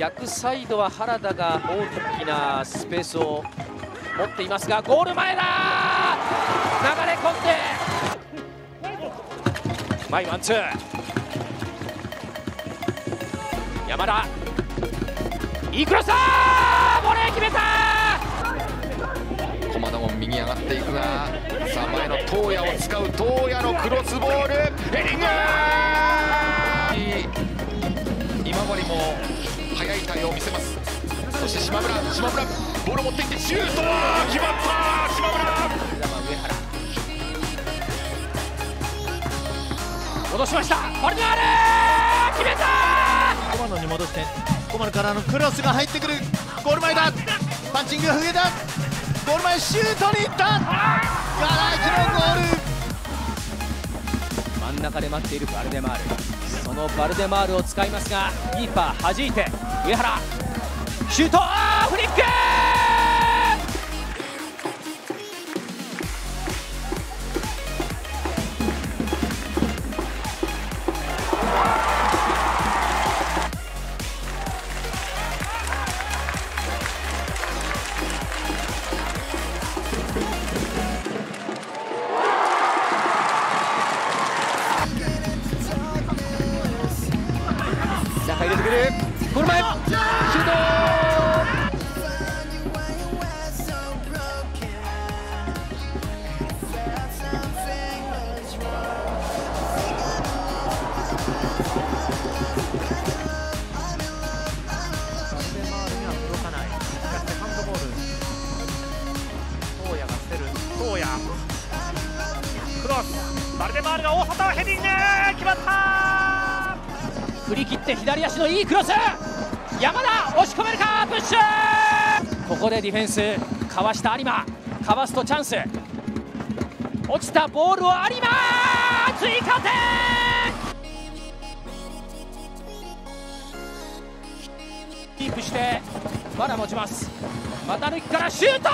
逆サイドは原田が大きなスペースを持っていますがゴール前だ流れ込んで前ワンツー山田。いいクロスだボレー決めた駒田も右上がっていくがさあ前の東野を使う東野のクロスボール。ヘディングを見せます。そして島村島村ボールを持っていってシュート決まった！島村！戻しました。ル決めた！駒野に戻して駒野からのクロスが入ってくる。ゴール前だ！パンチングが増えた！ゴール前シュートに行った！柳のゴール！真ん中で待っているバルデマールこのバルデマールを使いますがキーパー弾いて上原シュート！バルデマールが大外ヘディング決まった！振り切って左足のいいクロス！山田押し込めるか？プッシュ！ここでディフェンスかわした有馬。かわすとチャンス。落ちたボールを有馬！追加点！キープしてまだ持ちます。股抜きからシュート！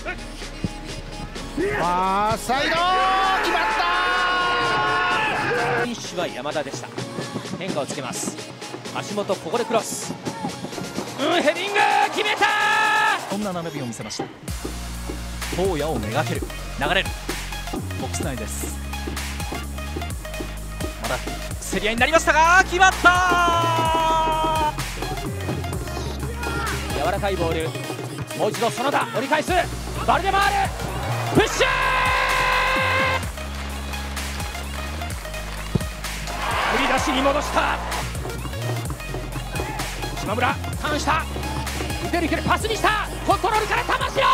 ファーサイド決まったフィニッシュは山田でした。変化をつけます。橋本ここでクロス。うんヘディング決めたこんな並びを見せました。東野をめがける。流れる。ボックス内です。まだ競り合いになりましたが決まった柔らかいボール。もう一度園田折り返すバルデマールプッシュ振り出しに戻した。島村ターンした。いけるいけるパスにした。コントロールから玉城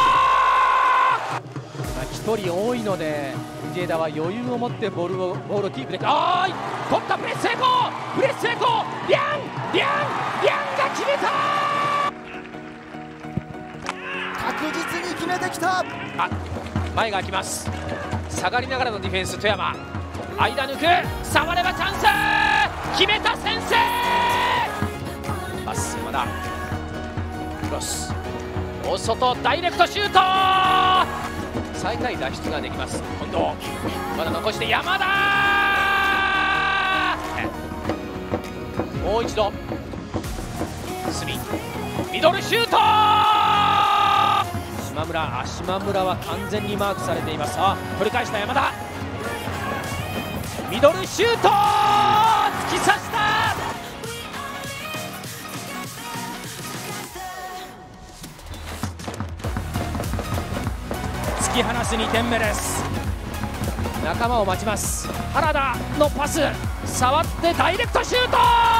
!1 人多いので藤枝は余裕を持ってボールをボールをキープできた。あ取った。プレス成功!プレスた。あ前が空きます。下がりながらのディフェンス富山。間抜く。触ればチャンス。決めた先制。パス山田クロス。大外ダイレクトシュート。最下位脱出ができます。今度。まだ残して山田。もう一度。隅。ミドルシュート。村あ島村は完全にマークされています。あ取り返した山田。ミドルシュート!突き刺した!突き放す2点目です。仲間を待ちます。原田のパス。触ってダイレクトシュート!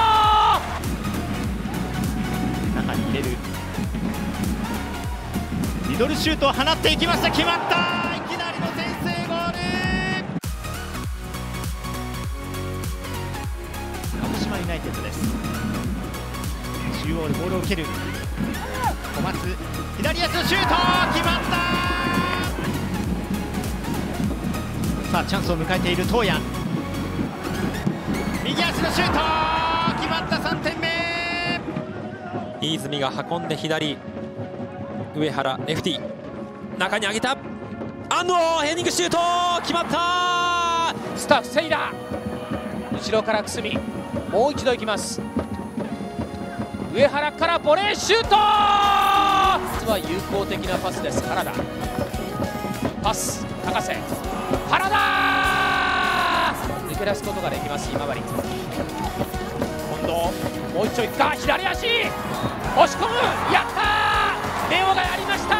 ミドルシュートを放っていきました。決まった。いきなりの先制ゴール。鹿児島ユナイテッドです。中央でボールを蹴る。小松左足のシュート。決まった。さあチャンスを迎えている東野右足のシュート。決まった。3点目。飯泉が運んで左。上原レフティ中に上げた。あのヘディングシュート。決まった。ススター防いだ後ろから久住もう一度行きます。上原からボレーシュート。実は有効的なパスです。原田パス高瀬。原田。抜け出すことができます。今治。近藤もう一丁いくか。左足。押し込む。やった電話がありました。